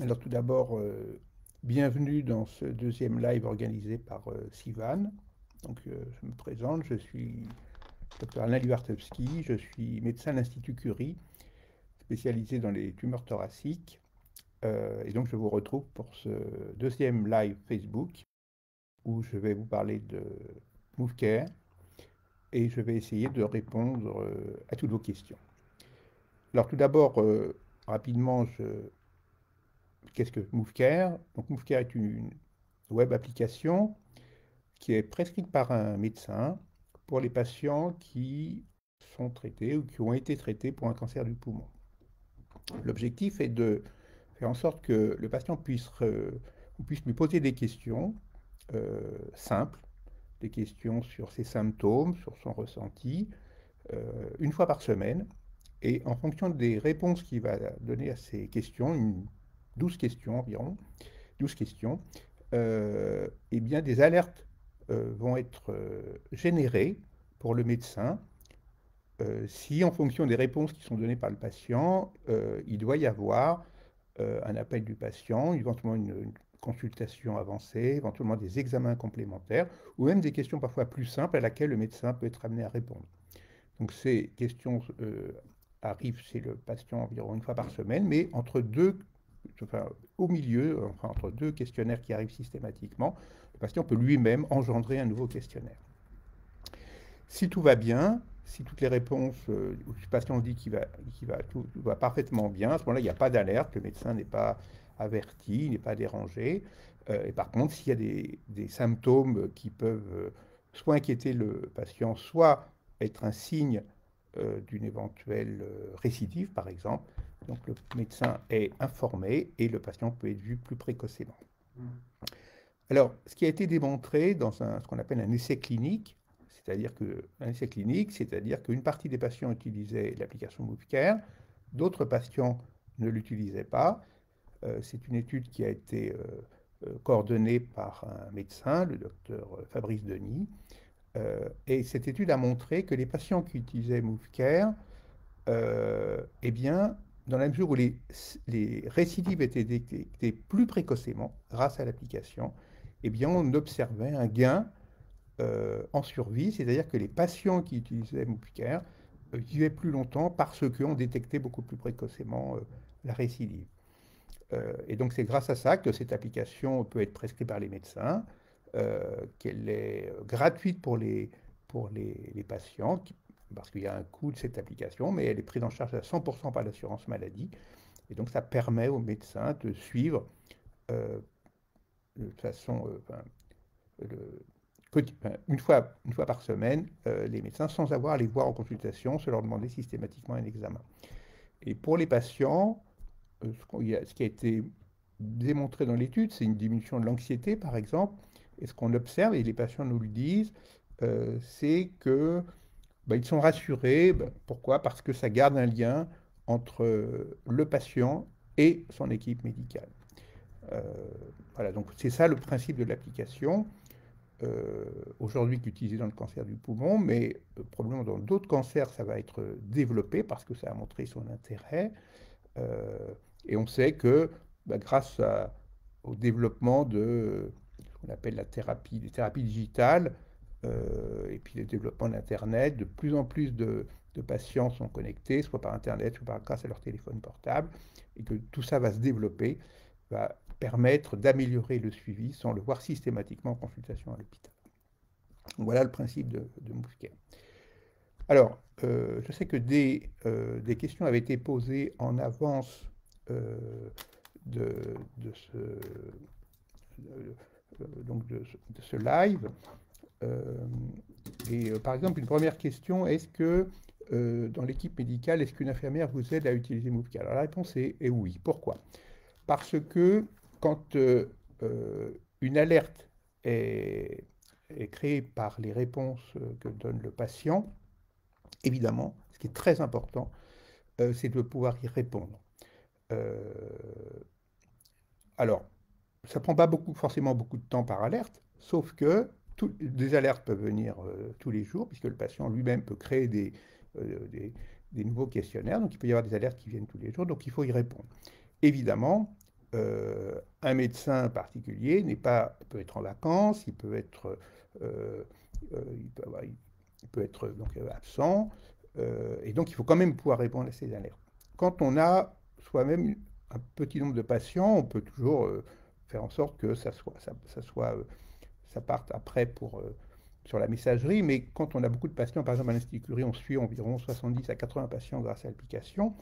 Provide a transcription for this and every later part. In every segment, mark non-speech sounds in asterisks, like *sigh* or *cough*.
Alors tout d'abord, euh, bienvenue dans ce deuxième live organisé par euh, Sivan. Donc euh, je me présente, je suis Dr Alain Liwartowski, je suis médecin à l'Institut Curie, spécialisé dans les tumeurs thoraciques. et donc je vous retrouve pour ce deuxième live Facebook où je vais vous parler de MoveCare et je vais essayer de répondre à toutes vos questions. Alors tout d'abord, rapidement, je qu'est-ce que MoveCare? Donc MoveCare est une web application qui est prescrite par un médecin pour les patients qui sont traités ou qui ont été traités pour un cancer du poumon. L'objectif est de faire en sorte que le patient puisse, puisse lui poser des questions euh, simples, des questions sur ses symptômes, sur son ressenti, euh, une fois par semaine. Et en fonction des réponses qu'il va donner à ces questions, une 12 questions environ, 12 questions, euh, eh bien, des alertes euh, vont être euh, générées pour le médecin si, en fonction des réponses qui sont données par le patient, il doit y avoir un appel du patient, éventuellement une, consultation avancée, éventuellement des examens complémentaires, ou même des questions parfois plus simples à laquelle le médecin peut être amené à répondre. Donc ces questions arrivent chez le patient environ une fois par semaine, mais entre deux au milieu, entre deux questionnaires qui arrivent systématiquement, le patient peut lui-même engendrer un nouveau questionnaire. Si tout va bien, si toutes les réponses, euh, le patient dit qu'il va, va, tout, va parfaitement bien, à ce moment-là, il n'y a pas d'alerte, le médecin n'est pas averti, n'est pas dérangé. Euh, et par contre, s'il y a des, symptômes qui peuvent euh, soit inquiéter le patient, soit être un signe d'une éventuelle récidive, par exemple, donc le médecin est informé et le patient peut être vu plus précocement. Mm. Alors, ce qui a été démontré dans ce qu'on appelle un essai clinique, c'est-à-dire que essai clinique, c'est-à-dire qu'une partie des patients utilisaient l'application MoveCare, d'autres patients ne l'utilisaient pas. Euh, c'est une étude qui a été euh, euh, coordonnée par un médecin, le docteur Fabrice Denis. et cette étude a montré que les patients qui utilisaient MoveCare, eh bien, dans la mesure où les, récidives étaient détectées plus précocement grâce à l'application, eh bien, on observait un gain euh, en survie, c'est-à-dire que les patients qui utilisaient MoveCare euh, vivaient plus longtemps parce qu'on détectait beaucoup plus précocement euh, la récidive. et donc, c'est grâce à ça que cette application peut être prescrite par les médecins, qu'elle est gratuite pour les, patients, parce qu'il y a un coût de cette application, mais elle est prise en charge à 100% par l'assurance maladie. Et donc ça permet aux médecins de suivre euh, euh, une, fois, une fois par semaine, euh, les médecins sans avoir à les voir en consultation, sans leur demander systématiquement un examen. Et pour les patients, ce, qui a été démontré dans l'étude, c'est une diminution de l'anxiété, par exemple. Et ce qu'on observe, et les patients nous le disent, c'est que bah, ils sont rassurés. Bah, pourquoi? Parce que ça garde un lien entre le patient et son équipe médicale. Euh, voilà, donc c'est ça le principe de l'application. Euh, aujourd'hui utilisé dans le cancer du poumon, mais euh, probablement dans d'autres cancers, ça va être développé parce que ça a montré son intérêt. et on sait que bah, grâce au développement de ce qu'on appelle la thérapie, des thérapies digitales, euh, et puis le développement d'Internet, de plus en plus de, patients sont connectés, soit par Internet, soit par, grâce à leur téléphone portable, et que tout ça va se développer, va permettre d'améliorer le suivi sans le voir systématiquement en consultation à l'hôpital. Voilà le principe de, de Alors, euh, je sais que des, euh, des, questions avaient été posées en avance de, ce, donc de, ce live. Euh, et euh, par exemple, une première question, est-ce que euh, dans l'équipe médicale, est-ce qu'une infirmière vous aide à utiliser MoveCare Alors la réponse est, oui. Pourquoi? Parce que quand une alerte est, créée par les réponses que donne le patient, évidemment, ce qui est très important, c'est de pouvoir y répondre. alors, ça prend pas forcément beaucoup de temps par alerte, sauf que des alertes peuvent venir euh, tous les jours, puisque le patient lui-même peut créer des, euh, des, nouveaux questionnaires. Donc il peut y avoir des alertes qui viennent tous les jours, donc il faut y répondre. Évidemment, un médecin particulier n'est pas, peut être en vacances, il peut être, il peut, être donc absent, et donc il faut quand même pouvoir répondre à ces alertes. Quand on a soi-même un petit nombre de patients, on peut toujours faire en sorte que ça soit, ça, soit, ça parte après pour sur la messagerie, mais quand on a beaucoup de patients, par exemple à l'Institut Curie, on suit environ 70 à 80 patients grâce à l'application.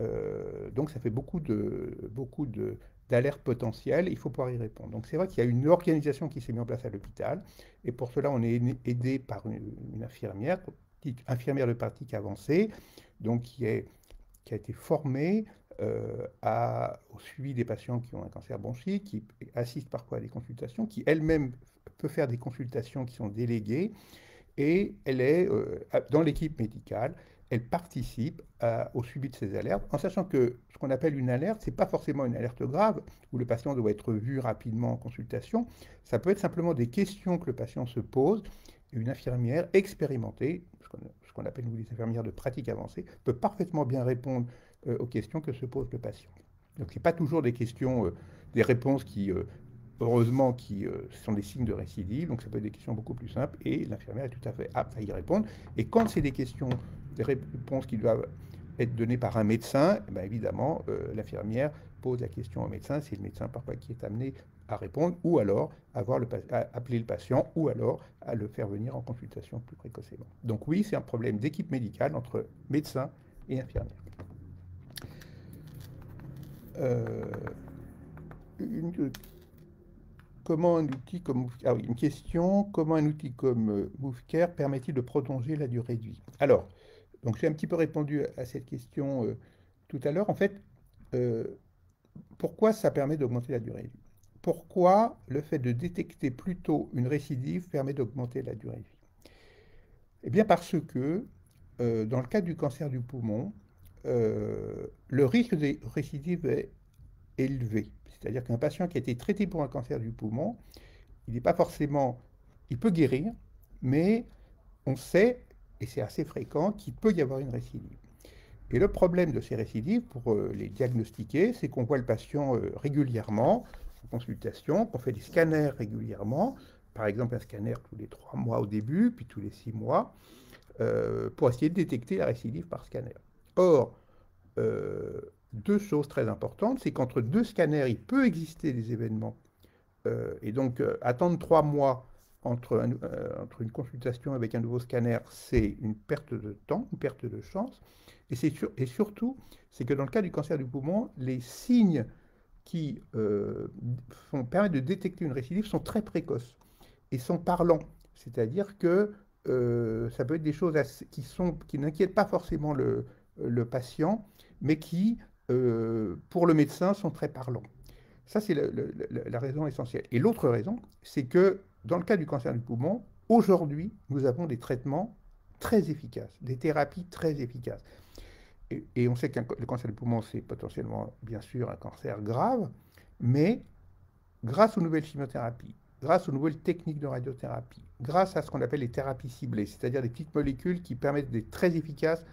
Euh, donc ça fait beaucoup de beaucoup de d'alertes potentielles, il faut pouvoir y répondre. Donc c'est vrai qu'il y a une organisation qui s'est mise en place à l'hôpital, et pour cela on est aidé par une, infirmière, infirmière de pratique avancée, donc qui, est, qui a été formée euh, à, au suivi des patients qui ont un cancer bronchique, qui assiste parfois à des consultations, qui elle-même peut faire des consultations qui sont déléguées et elle est euh, dans l'équipe médicale. Elle participe au suivi de ces alertes, en sachant que ce qu'on appelle une alerte, ce n'est pas forcément une alerte grave, où le patient doit être vu rapidement en consultation. Ça peut être simplement des questions que le patient se pose. Une infirmière expérimentée, ce qu'on appelle nous des infirmières de pratique avancée, peut parfaitement bien répondre euh, aux questions que se pose le patient. Donc ce n'est pas toujours des questions, euh, des réponses qui heureusement, qui euh, sont des signes de récidive. Donc, ça peut être des questions beaucoup plus simples et l'infirmière est tout à fait apte à y répondre. Et quand c'est des questions, des réponses qui doivent être données par un médecin, eh évidemment, euh, l'infirmière pose la question au médecin. C'est le médecin parfois qui est amené à répondre ou alors avoir le, à appeler le patient ou alors à le faire venir en consultation plus précocement. Donc oui, c'est un problème d'équipe médicale entre médecin et infirmière. Euh, une, comment un outil comme ah une question comment un outil comme euh, permet-il de prolonger la durée de vie? Alors, donc j'ai un petit peu répondu à cette question euh, tout à l'heure. En fait, euh, pourquoi ça permet d'augmenter la durée de vie? Pourquoi le fait de détecter plus tôt une récidive permet d'augmenter la durée de vie? Eh bien parce que dans le cas du cancer du poumon, le risque de récidive est C'est-à-dire qu'un patient qui a été traité pour un cancer du poumon, il n'est pas forcément... Il peut guérir, mais on sait, et c'est assez fréquent, qu'il peut y avoir une récidive. Et le problème de ces récidives, pour euh, les diagnostiquer, c'est qu'on voit le patient euh, régulièrement en consultation, qu'on fait des scanners régulièrement, par exemple un scanner tous les trois mois au début, puis tous les six mois, euh, pour essayer de détecter la récidive par scanner. Or, deux choses très importantes, c'est qu'entre deux scanners, il peut exister des événements. Euh, et donc, euh, attendre trois mois entre, euh, entre, une consultation avec un nouveau scanner, c'est une perte de temps, une perte de chance. Et, et surtout, c'est que dans le cas du cancer du poumon, les signes qui permettent de détecter une récidive sont très précoces et sont parlants. C'est-à-dire que ça peut être des choses qui, sont, qui n'inquiètent pas forcément le patient, mais qui euh, pour le médecin, sont très parlants. Ça, c'est la, raison essentielle. Et l'autre raison, c'est que dans le cas du cancer du poumon, aujourd'hui, nous avons des traitements très efficaces, des thérapies très efficaces. Et, on sait que le cancer du poumon, c'est potentiellement, bien sûr, un cancer grave, mais grâce aux nouvelles chimiothérapies, grâce aux nouvelles techniques de radiothérapie, grâce à ce qu'on appelle les thérapies ciblées, c'est-à-dire des petites molécules qui permettent d'être très efficaces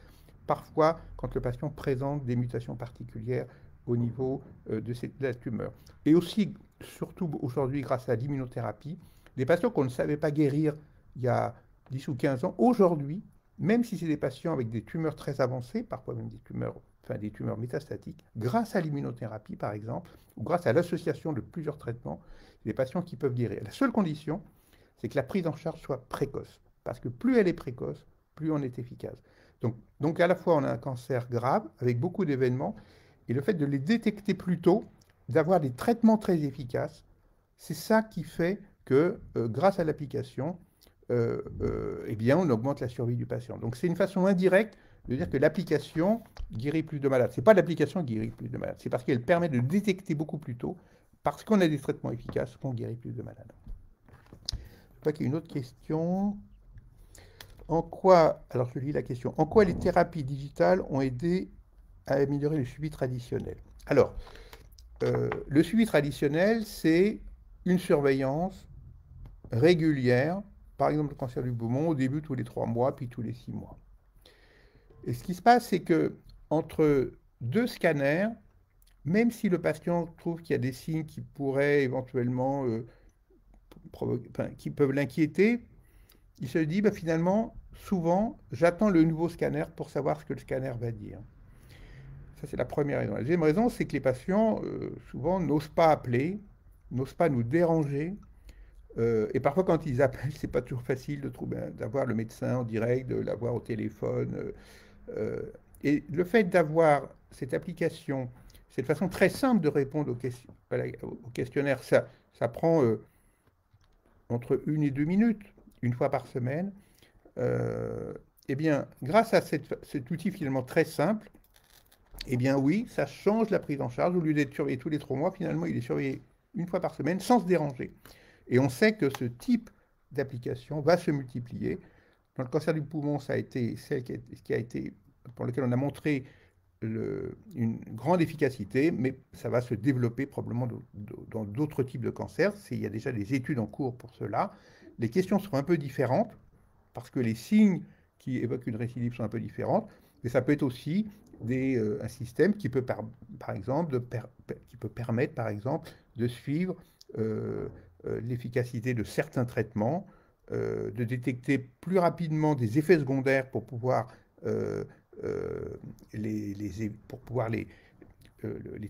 parfois quand le patient présente des mutations particulières au niveau euh, de, la tumeur. Et aussi, surtout aujourd'hui, grâce à l'immunothérapie, des patients qu'on ne savait pas guérir il y a 10 ou 15 ans, aujourd'hui, même si c'est des patients avec des tumeurs très avancées, parfois même des tumeurs, des tumeurs métastatiques, grâce à l'immunothérapie par exemple, ou grâce à l'association de plusieurs traitements, des patients qui peuvent guérir. La seule condition, c'est que la prise en charge soit précoce, parce que plus elle est précoce, plus on est efficace. Donc, à la fois, on a un cancer grave avec beaucoup d'événements, et le fait de les détecter plus tôt, d'avoir des traitements très efficaces, c'est ça qui fait que euh, grâce à l'application, euh, euh, eh bien, on augmente la survie du patient. Donc c'est une façon indirecte de dire que l'application guérit plus de malades. Ce n'est pas l'application qui guérit plus de malades, c'est parce qu'elle permet de détecter beaucoup plus tôt, parce qu'on a des traitements efficaces, qu'on guérit plus de malades. Je crois qu'il y a une autre question. En quoi, alors je lis la question, en quoi les thérapies digitales ont aidé à améliorer le suivi traditionnel? Alors, euh, le suivi traditionnel, c'est une surveillance régulière, par exemple le cancer du poumon, au début tous les trois mois, puis tous les six mois. Et ce qui se passe, c'est que entre deux scanners, même si le patient trouve qu'il y a des signes qui pourraient éventuellement qui peuvent l'inquiéter, il se dit bah, finalement, souvent, j'attends le nouveau scanner pour savoir ce que le scanner va dire. Ça, c'est la première raison. La deuxième raison, c'est que les patients, souvent, n'osent pas appeler, n'osent pas nous déranger. et parfois, quand ils appellent, *laughs* c'est pas toujours facile de trouver, d'avoir le médecin en direct, de l'avoir au téléphone. et le fait d'avoir cette application c'est une façon très simple de répondre au, questionnaire. Ça, ça prend euh, entre une et deux minutes, une fois par semaine. Euh, eh bien, grâce à cet outil finalement très simple, eh bien oui, ça change la prise en charge. Au lieu d'être surveillé tous les trois mois, finalement, il est surveillé une fois par semaine sans se déranger. Et on sait que ce type d'application va se multiplier. Dans le cancer du poumon, ça a été celle qui a été, pour lequel on a montré une grande efficacité, mais ça va se développer probablement dans d'autres types de cancers. Il y a déjà des études en cours pour cela. Les questions seront un peu différentes parce que les signes qui évoquent une récidive sont un peu différentes, mais ça peut être aussi euh, un système qui peut, permettre, par exemple, de suivre euh, euh, l'efficacité de certains traitements, de détecter plus rapidement des effets secondaires pour pouvoir les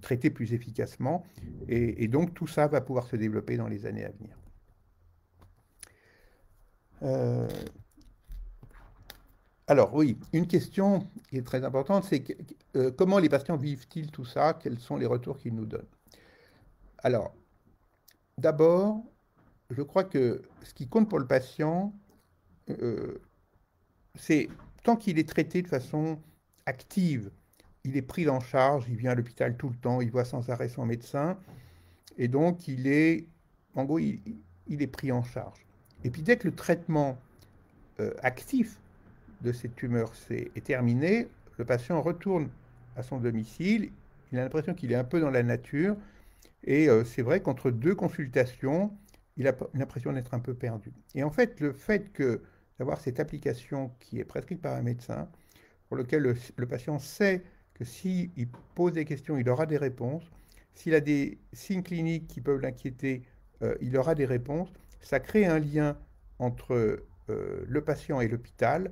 traiter plus efficacement. Et, donc tout ça va pouvoir se développer dans les années à venir. Euh, alors oui, une question qui est très importante, c'est comment les patients vivent-ils tout ça? Quels sont les retours qu'ils nous donnent? Alors, d'abord, je crois que ce qui compte pour le patient, c'est tant qu'il est traité de façon active, il est pris en charge, il vient à l'hôpital tout le temps, il voit sans arrêt son médecin, et donc il est, en gros, il, est pris en charge. Et puis dès que le traitement euh, actif de cette tumeur est, terminé, le patient retourne à son domicile, il a l'impression qu'il est un peu dans la nature, et euh, c'est vrai qu'entre deux consultations, il a l'impression d'être un peu perdu. Et en fait, le fait que d'avoir cette application qui est prescrite par un médecin, pour lequel le, patient sait que s'il pose des questions, il aura des réponses. S'il a des signes cliniques qui peuvent l'inquiéter, euh, il aura des réponses. Ça crée un lien entre euh, le patient et l'hôpital.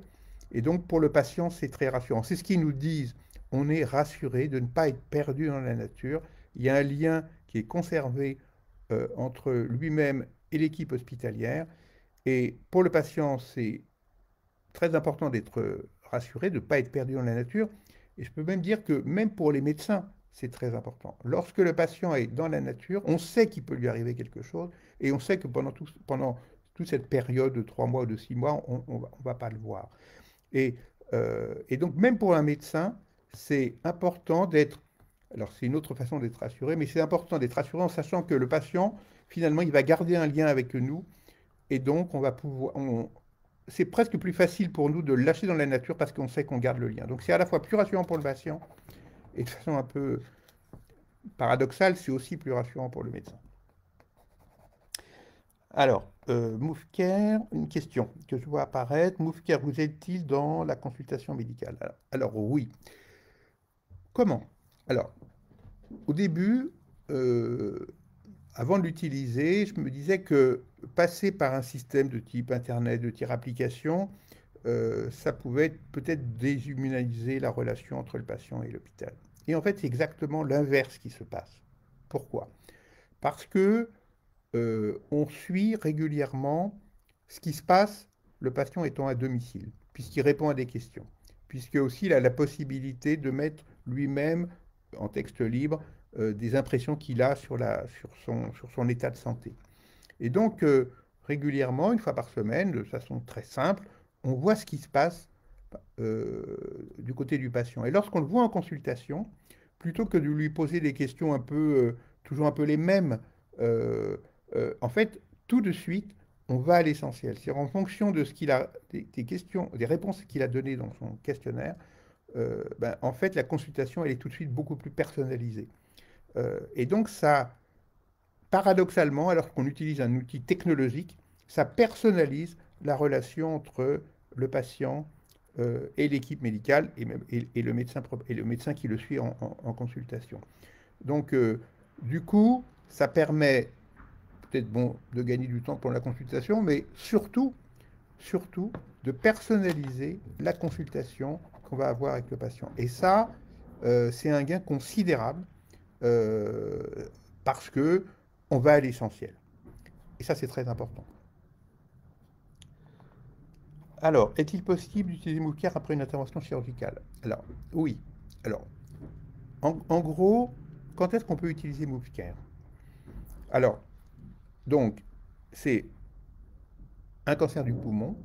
Et donc pour le patient, c'est très rassurant. C'est ce qu'ils nous disent. On est rassuré de ne pas être perdu dans la nature. Il y a un lien qui est conservé euh, entre lui-même et l'équipe hospitalière. Et pour le patient, c'est très important d'être rassuré, de ne pas être perdu dans la nature. Et je peux même dire que même pour les médecins, c'est très important. Lorsque le patient est dans la nature, on sait qu'il peut lui arriver quelque chose et on sait que pendant, tout, toute cette période de trois mois ou de six mois, on ne va pas le voir. Et, euh, et, donc même pour un médecin, c'est important d'être, alors c'est une autre façon d'être rassuré, mais c'est important d'être rassuré en sachant que le patient, finalement, il va garder un lien avec nous et donc, on va pouvoir. c'est presque plus facile pour nous de lâcher dans la nature parce qu'on sait qu'on garde le lien. Donc, c'est à la fois plus rassurant pour le patient et de façon un peu paradoxale, c'est aussi plus rassurant pour le médecin. Alors, euh, une question que je vois apparaître. Moufker, vous êtes-il dans la consultation médicale? Alors, oui. Comment? Alors, au début, euh, avant de l'utiliser, je me disais que passer par un système de type Internet, de type application, euh, ça pouvait peut-être déshumaniser la relation entre le patient et l'hôpital. Et en fait, c'est exactement l'inverse qui se passe. Pourquoi? Parce que euh, on suit régulièrement ce qui se passe, le patient étant à domicile, puisqu'il répond à des questions, puisque aussi il a la possibilité de mettre lui-même en texte libre euh, des impressions qu'il a sur, son état de santé. Et donc, euh, régulièrement, une fois par semaine, de façon très simple, on voit ce qui se passe euh, du côté du patient. Et lorsqu'on le voit en consultation, plutôt que de lui poser des questions un peu, toujours un peu les mêmes, en fait, tout de suite, on va à l'essentiel. C'est en fonction de ce qu'il a, des, questions, des réponses qu'il a données dans son questionnaire, ben, en fait, la consultation, elle est tout de suite beaucoup plus personnalisée. Euh, et donc ça, paradoxalement, alors qu'on utilise un outil technologique, ça personnalise la relation entre le patient euh, et l'équipe médicale et, le médecin, et le médecin qui le suit en, consultation. Donc, du coup, ça permet peut-être bon de gagner du temps pour la consultation, mais surtout, surtout de personnaliser la consultation qu'on va avoir avec le patient. Et ça, c'est un gain considérable parce que on va à l'essentiel. Et ça, c'est très important. Alors, est-il possible d'utiliser Moufcare après une intervention chirurgicale? Alors, oui. Alors, en, gros, quand est-ce qu'on peut utiliser Moufcare Alors, donc, c'est un cancer du poumon,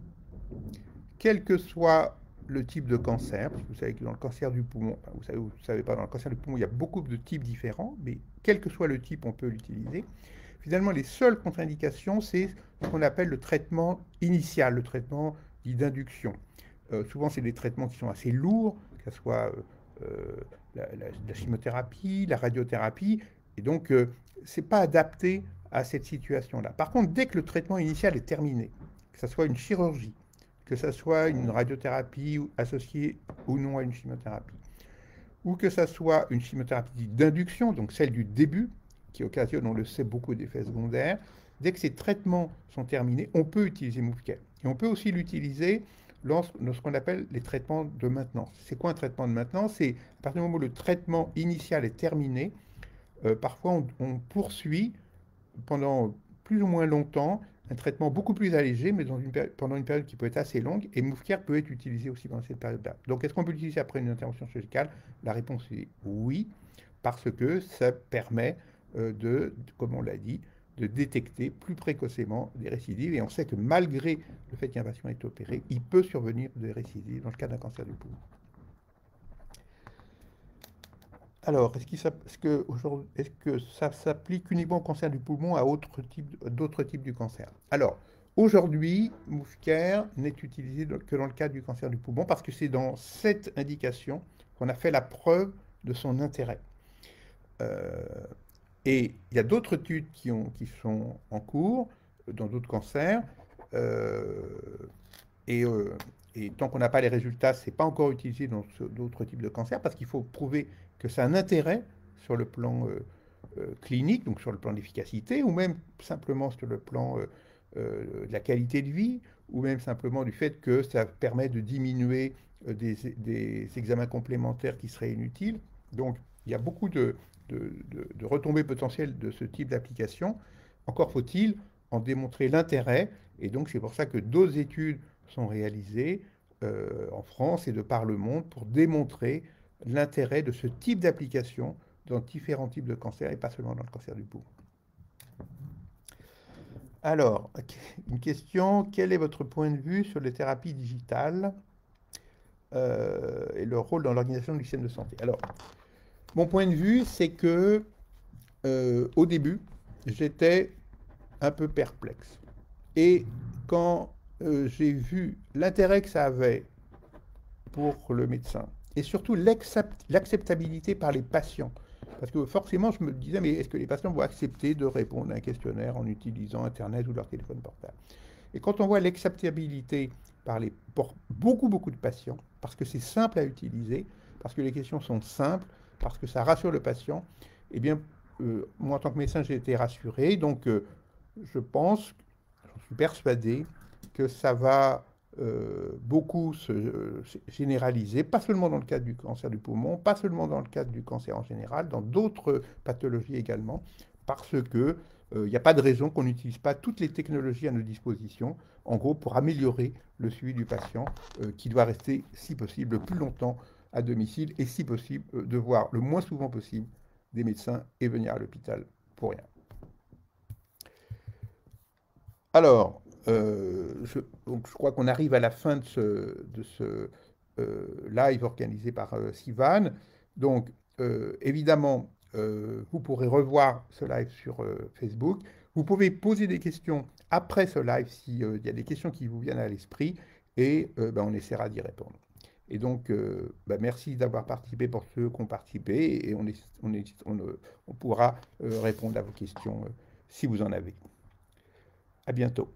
quel que soit le type de cancer, parce vous savez que dans le cancer du poumon, vous savez, vous savez pas, dans le cancer du poumon, il y a beaucoup de types différents, mais quel que soit le type, on peut l'utiliser. Finalement, les seules contre-indications, c'est ce qu'on appelle le traitement initial, le traitement dit d'induction. Euh, souvent, c'est des traitements qui sont assez lourds, que ce soit euh, euh, la, chimiothérapie, la radiothérapie, et donc ce n'est pas adapté à cette situation-là. Par contre, dès que le traitement initial est terminé, que ce soit une chirurgie, que ce soit une radiothérapie associée ou non à une chimiothérapie, ou que ce soit une chimiothérapie d'induction, donc celle du début, qui occasionne, on le sait, beaucoup d'effets secondaires. Dès que ces traitements sont terminés, on peut utiliser Moufcare. Et on peut aussi l'utiliser dans ce qu'on appelle les traitements de maintenance. C'est quoi un traitement de maintenance? C'est à partir du moment où le traitement initial est terminé, euh, parfois on, poursuit pendant plus ou moins longtemps un traitement beaucoup plus allégé, mais pendant une période qui peut être assez longue, et Moufcare peut être utilisé aussi pendant cette période-là. Donc est-ce qu'on peut l'utiliser après une intervention chirurgicale? La réponse est oui, parce que ça permet euh, de, comme on l'a dit, de détecter plus précocement des récidives. Et on sait que malgré le fait qu'un patient est opéré, il peut survenir des récidives dans le cas d'un cancer du poumon. Alors, est-ce, que, ça s'applique uniquement au cancer du poumon à d'autres types du cancer? Alors, aujourd'hui, Moufcare n'est utilisé que dans le cas du cancer du poumon parce que c'est dans cette indication qu'on a fait la preuve de son intérêt. Euh, et il y a d'autres études qui, ont, qui sont en cours dans d'autres cancers. Euh, et, euh, et, tant qu'on n'a pas les résultats, ce n'est pas encore utilisé dans d'autres types de cancers parce qu'il faut prouver que ça a un intérêt sur le plan euh, clinique, donc sur le plan d'efficacité, ou même simplement sur le plan de la qualité de vie, ou même simplement du fait que ça permet de diminuer des examens complémentaires qui seraient inutiles. Donc il y a beaucoup de, de, retombées potentielles de ce type d'application. Encore faut-il en démontrer l'intérêt. Et donc c'est pour ça que d'autres études sont réalisées euh, en France et de par le monde pour démontrer l'intérêt de ce type d'application dans différents types de cancers et pas seulement dans le cancer du poumon. Alors, *laughs* une question, quel est votre point de vue sur les thérapies digitales euh, et leur rôle dans l'organisation du système de santé? Mon point de vue, c'est que euh, au début, j'étais un peu perplexe. Et quand euh, j'ai vu l'intérêt que ça avait pour le médecin, et surtout l'acceptabilité par les patients, parce que forcément, je me disais, mais est-ce que les patients vont accepter de répondre à un questionnaire en utilisant Internet ou leur téléphone portable? Et quand on voit l'acceptabilité par les, pour beaucoup, beaucoup de patients, parce que c'est simple à utiliser, parce que les questions sont simples, parce que ça rassure le patient, eh bien, euh, moi, en tant que médecin, j'ai été rassuré. Donc, euh, je pense, j'en suis persuadé, que ça va euh, beaucoup se généraliser, pas seulement dans le cadre du cancer du poumon, pas seulement dans le cadre du cancer en général, dans d'autres pathologies également, parce que il n'y a pas de raison qu'on n'utilise pas toutes les technologies à nos dispositions, en gros, pour améliorer le suivi du patient, qui doit rester, si possible, le plus longtemps à domicile et si possible euh, de voir le moins souvent possible des médecins et venir à l'hôpital pour rien. Alors, euh, je, crois qu'on arrive à la fin de ce, euh, live organisé par Sivan. Donc, évidemment, vous pourrez revoir ce live sur Facebook. Vous pouvez poser des questions après ce live s'il y a des questions qui vous viennent à l'esprit et ben, on essaiera d'y répondre. Et donc, euh, bah, merci d'avoir participé pour ceux qui ont participé et on, on, pourra euh, répondre à vos questions euh, si vous en avez. À bientôt.